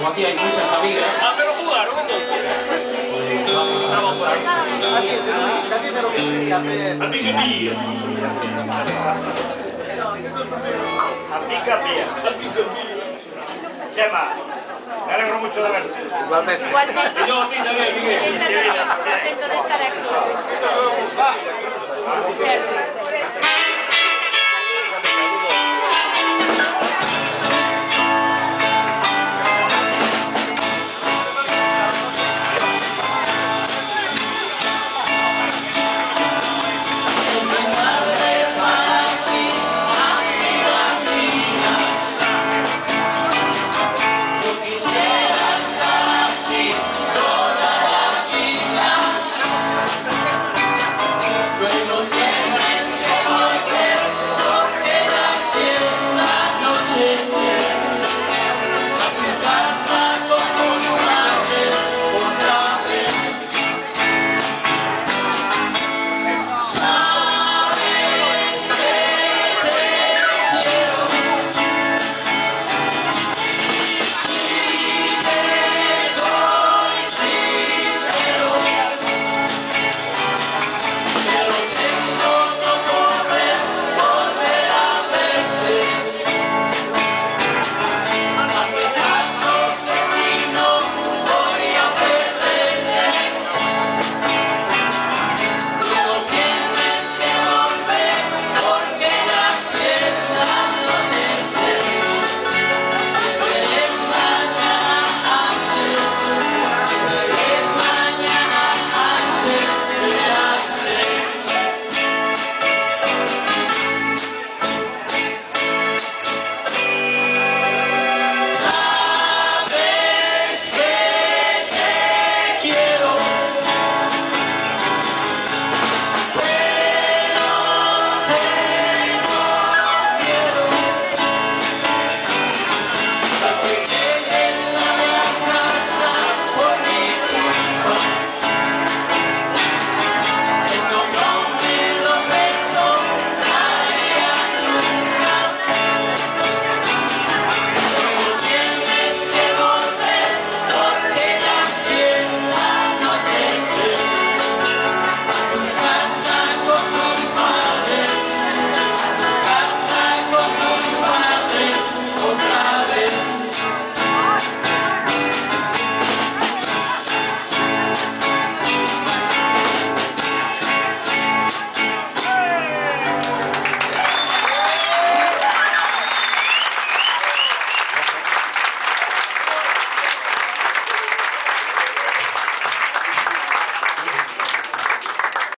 como aquí hay muchas amigas. Ah, pero jugaron entonces. Vamos, estamos por ahí. Ya tiene lo que que hacer. A ti que. A ti. Chema, me alegro mucho de verte. Igualmente. Igualmente. Yo a ti también, Miguel. Esta contento de estar aquí.